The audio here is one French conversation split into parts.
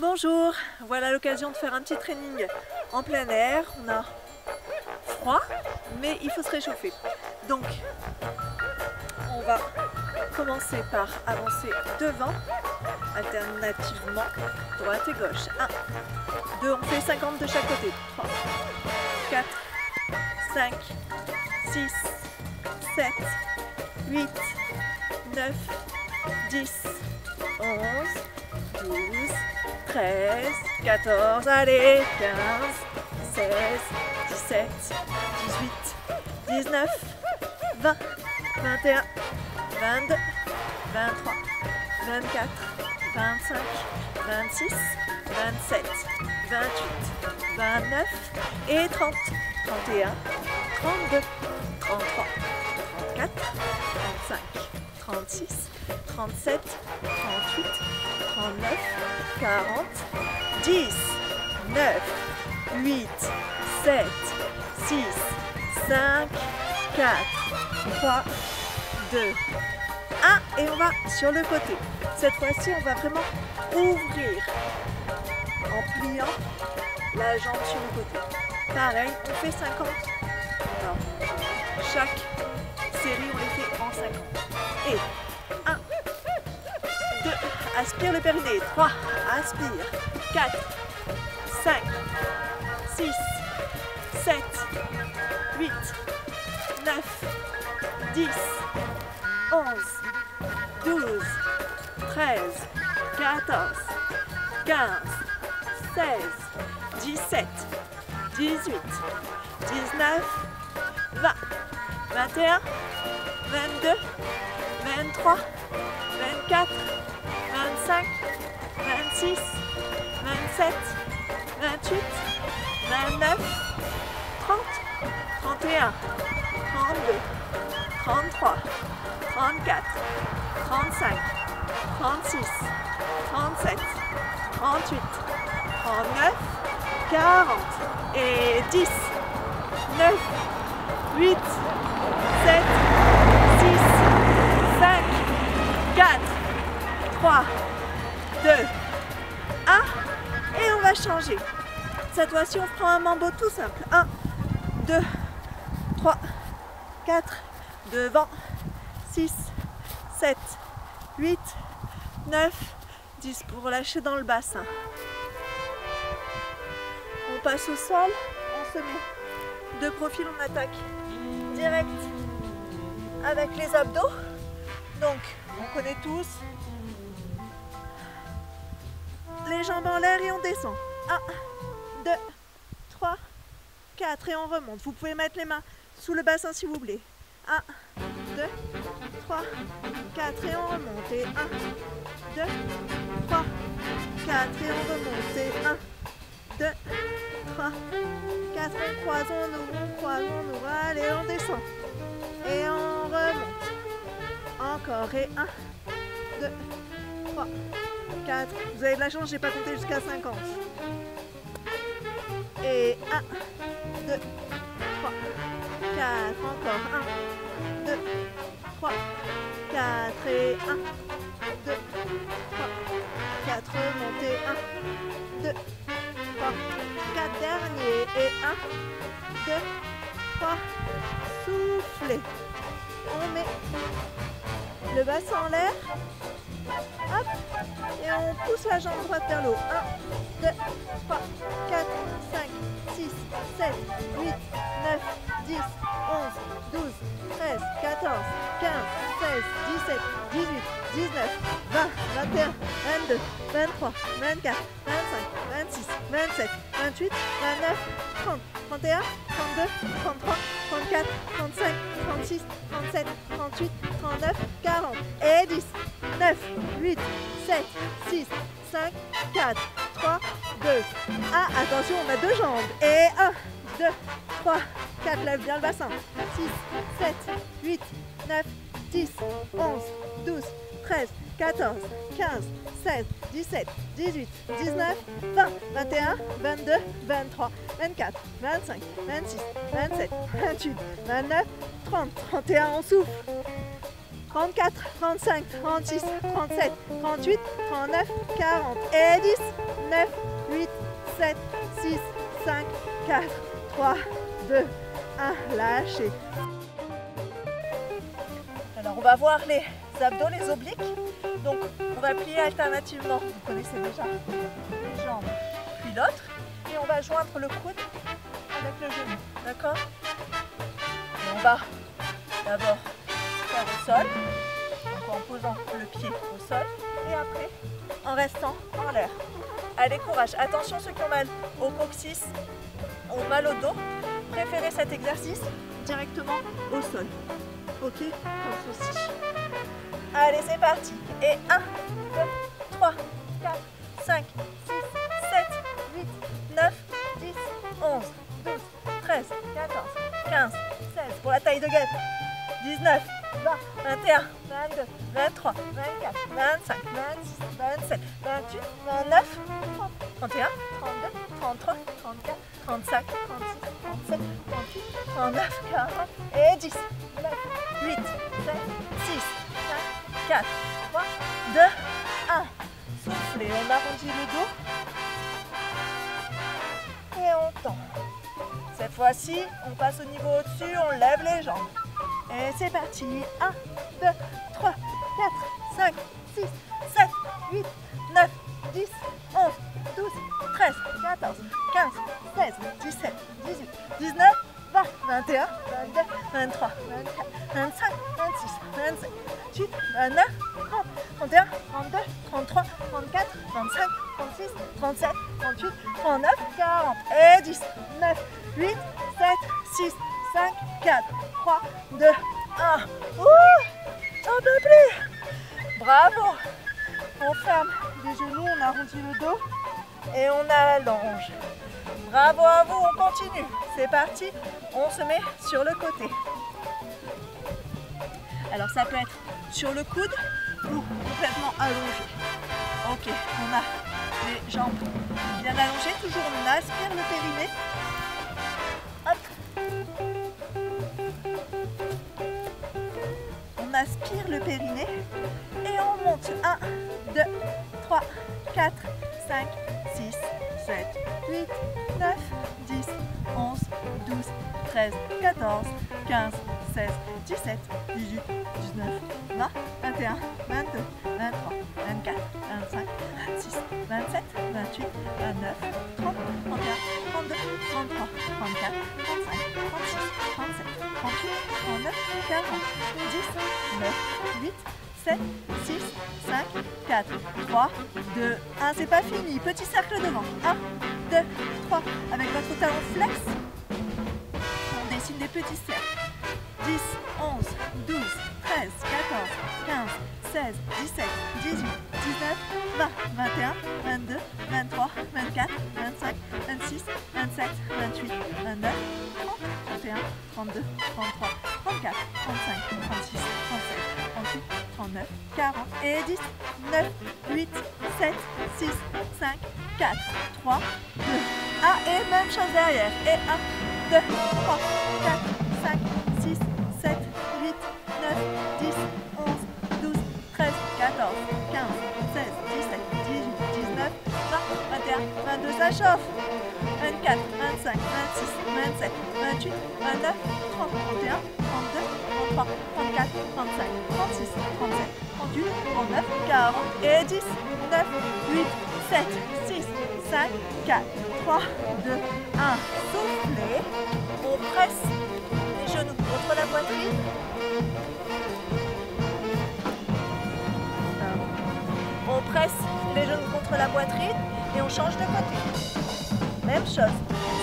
Bonjour, voilà l'occasion de faire un petit training en plein air. On a froid, mais il faut se réchauffer. Donc, on va commencer par avancer devant, alternativement droite et gauche. 1, 2, on fait 50 de chaque côté. 3, 4, 5, 6, 7, 8, 9, 10, 11, 12, 13, 14, allez, 15, 16, 17, 18, 19, 20, 21, 22, 23, 24, 25, 26, 27, 28, 29 et 30, 31, 32, 33, 34, 35, 36, 37, 38, 39, 40, 10, 9, 8, 7, 6, 5, 4, 3, 2, 1 et on va sur le côté. Cette fois-ci, on va vraiment ouvrir en pliant la jambe sur le côté. Pareil, on fait 50. Alors, chaque série, on les fait en 50. Et 1, 2, aspire le périnée. 3, aspire. 4, 5, 6, 7, 8, 9, 10, 11, 12, 13, 14, 15, 16, 17, 18, 19, 20, 21, 22, 23, 24, 25, 26, 27, 28, 29, 30, 31, 32, 33, 34, 35, 36, 37, 38, 39, 40 et 10, 9, 8, 7, 4, 3, 2, 1 et on va changer. Cette fois-ci, on prend un mambo tout simple. 1, 2, 3, 4, devant, 6, 7, 8, 9, 10 pour lâcher dans le bassin. On passe au sol, on se met de profil, on attaque direct avec les abdos. Donc, on connaît tous les jambes en l'air et on descend. 1, 2, 3, 4 et on remonte. Vous pouvez mettre les mains sous le bassin si vous voulez. 1, 2, 3, 4 et on remonte. Et 1, 2, 3, 4 et on remonte. Et 1, 2, 3, 4, on croise, on ouvre, on. Allez, on descend. Et on remonte. Encore. Et 1, 2, 3, 4. Vous avez de la chance, j'ai pas compté jusqu'à 50. Et 1, 2, 3, 4. Encore. 1, 2, 3, 4. Et 1, 2, 3, 4. Remontez. 1, 2, 3, 4. Dernier. Et 1, 2, 3. Soufflez. On met le bassin en l'air. Hop. Et on pousse la jambe droite vers le haut. 1, 2, 3, 4, 5, 6, 7, 8, 9, 10, 11, 12, 13, 14, 15, 16, 17, 18, 19, 20, 21, 22, 23, 24, 25, 26, 27, 28, 29, 30, 31, 32, 33, 34, 35, 36, 37, 38, 39, 40 et 10, 9, 8, 7, 6, 5, 4, 3, 2, 1. Attention, on a deux jambes. Et 1, 2, 3, 4. Lève bien le bassin. 6, 7, 8, 9, 10, 11, 12, 13, 14, 15, 16, 17, 18, 19, 20, 21, 22, 23, 24, 25, 26, 27, 28, 29, 30, 31. On souffle. 34, 35, 36, 37, 38, 39, 40 et 10, 9, 8, 7, 6, 5, 4, 3, 2, 1. Lâchez. Alors on va voir les abdos, les obliques. Donc on va plier alternativement, vous connaissez déjà, les jambes, puis l'autre. Et on va joindre le coude avec le genou, d'accord? On va d'abord faire au sol, en posant le pied au sol, et après en restant en l'air. Allez, courage. Attention ceux qui ont mal au coccyx, ont mal au dos, préférez cet exercice directement au sol. Ok? Allez, c'est parti. Et 1, 2, 3, 4, 5, 6, 7, 8, 9, 10, 11, 12, 13, 14, 15, 16. Pour la taille de guêpe. 19, 20, 21, 22, 23, 24, 25, 26, 27, 28, 29, 30, 31, 32, 33, 34, 35, 36, 37, 38, 39, 40 et 10, 9, 8, 7, 6, 5, 4, 3, 2, 1. Soufflez, on arrondit le dos et on tend. Cette fois-ci, on passe au niveau au-dessus, on lève les jambes. Et c'est parti. 1, 2, 3, 2, 1. Ouh, un peu plus. Bravo. On ferme les genoux, on arrondit le dos et on allonge. Bravo à vous, on continue. C'est parti, on se met sur le côté. Alors ça peut être sur le coude ou complètement allongé. Ok, on a les jambes bien allongées, toujours on aspire le périnée. Le périnée et on monte. 1, 2, 3, 4, 5, 6, 7, 8, 9, 10, 11, 12, 13, 14, 15, 16, 17, 18, 19, 20, 21, 22, 23, 24, 25, 26, 27, 28, 29, 30, 31, 32, 33, 34, 35, 36, 37, 38, 39, 40, 10, 9, 8, 7, 6, 5, 4, 3, 2, 1. C'est pas fini. Petit cercle devant. 1, 2, 3. Avec votre talon flex, on dessine des petits cercles. 10, 11, 12, 13, 14, 15, 16, 17, 18, 19, 20, 21, 22, 23, 24, 25, 26, 27, 28, 29, 30, 31, 32, 33, 34, 35, 36, 37, 38, 39, 40 et 10, 9, 8, 7, 6, 5, 4, 3, 2, 1 et même chose derrière. Et 1, 2, 3, 4, 5, chauffe. 24, 25, 26, 27, 28, 29, 30, 31, 32, 33, 34, 35, 36, 37, 38, 39, 40 et 10, 9, 8, 7, 6, 5, 4, 3, 2, 1. Soufflez. On presse les genoux contre la poitrine. Presse les genoux contre la poitrine et on change de côté. Même chose.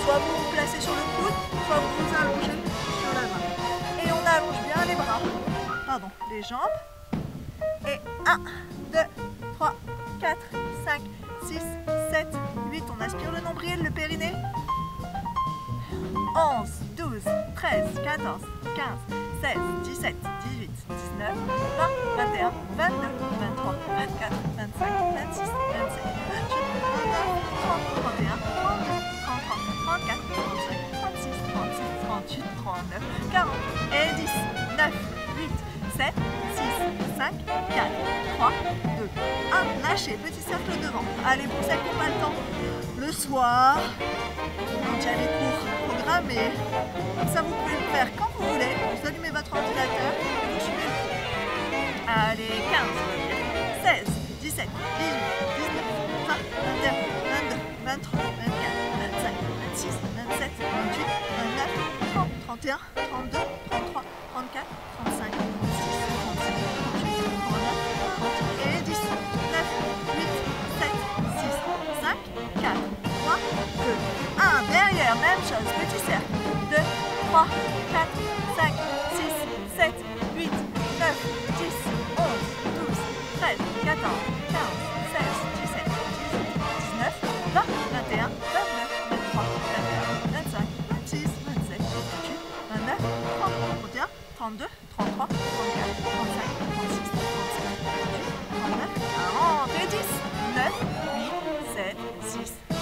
Soit vous vous placez sur le coude, soit vous vous allongez sur la main. Et on allonge bien les bras. Pardon, les jambes. Et 1, 2, 3, 4, 5, 6, 7, 8. On aspire le nombril, le périnée. 11, 12, 13, 14, 15, 16, 17, 18, 19, 20, 21, 22, 23, 24, 25, 26, 27, 28, 29, 30, 31, 32, 33, 34, 35, 36, 37, 38, 39, 40 et 10, 9, 8, 7, 6, 5, 4, 3, 2, 1. lâchez, petit cercle devant. Allez, pour celles pas le temps, le soir, y a les cours programmés, comme ça vous pouvez le faire quand vous voulez. Vous allumez votre ordinateur et vous suivez. Allez, 15, 16, 17, 18, 19, 20, 21, 22, 23, 24, 25, 26, 27, 28, 29, 30, 31, 32, 33, 34, 35, 36, 37, 38, 39, 30 et 10, 9, 8, 7, 6, 5, 4, 3, 2, 1. Derrière, même chose, petit cercle. 2, 3, 4, 5, 6, 7, 8, 9, 10, 11, 12, 13, 14, 32, 33, 34, 35, 36, 37, 38, 39, 40 et 10, 9, 8, 7, 6, 5,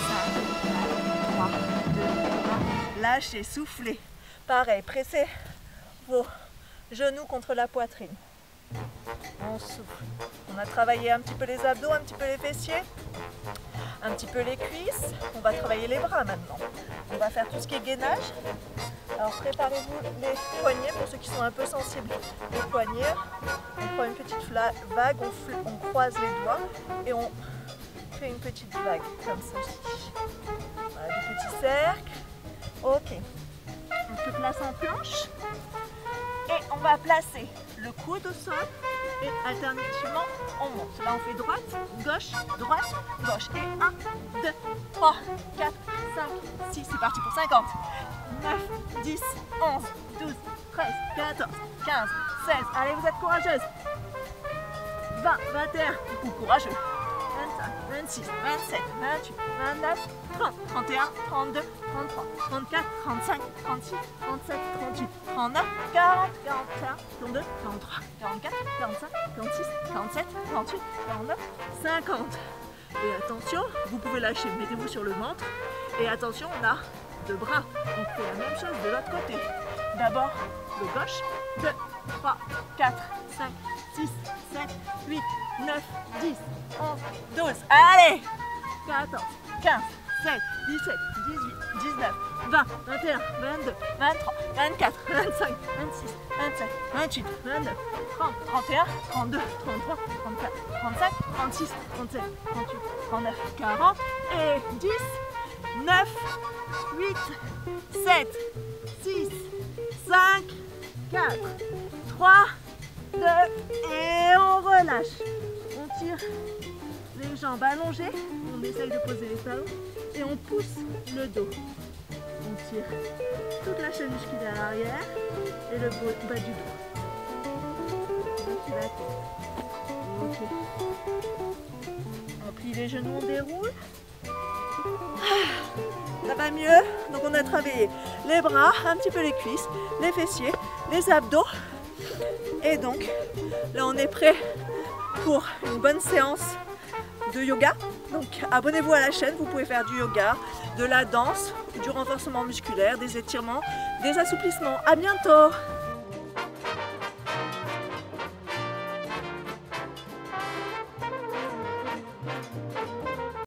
4, 3, 2, 1. Lâchez, soufflez. Pareil, pressez vos genoux contre la poitrine. On souffle. On a travaillé un petit peu les abdos, un petit peu les fessiers, un petit peu les cuisses. On va travailler les bras maintenant. On va faire tout ce qui est gainage. Alors préparez-vous les poignets pour ceux qui sont un peu sensibles. Les poignets. On prend une petite vague, on, on croise les doigts et on fait une petite vague comme ceci. Voilà, des petits cercles. Ok. On se place en planche et on va placer le coude au sol et alternativement on monte. Là on fait droite, gauche, droite, gauche. Et 1, 2, 3, 4, 5, 6, c'est parti pour 50. 9, 10, 11, 12, 13, 14, 15, 16. Allez, vous êtes courageuse. 20, 21, ou courageux. 25, 26, 27, 28, 29, 30, 31, 32, 33, 34, 35, 36, 37, 38, 39, 40, 41, 42, 43, 44, 45, 46, 47, 48, 49, 50. Et attention, vous pouvez lâcher, mettez-vous sur le ventre. Et attention, on a deux bras. On fait la même chose de l'autre côté. D'abord le gauche, 2, 3, 4, 5, 6, 7, 8, 9, 10, 11, 12. Allez 14, 15, 16, 17, 18, 19, 20, 21, 22, 23, 24, 25, 26, 27, 28, 29, 30, 31, 32, 33, 34, 35, 36, 37, 38, 39, 40 et 10, 9, 8, 7, 6, 5, 4, 3, 2 et on relâche. On tire les jambes allongées, on essaye de poser les talons et on pousse le dos. On tire toute la chaîne musculaire à l'arrière et le bas du dos. On plie les genoux, on déroule. Ça va mieux. Donc on a travaillé les bras, un petit peu les cuisses, les fessiers, les abdos. Et donc là on est prêt pour une bonne séance de yoga. Donc abonnez-vous à la chaîne, vous pouvez faire du yoga, de la danse, du renforcement musculaire, des étirements, des assouplissements. À bientôt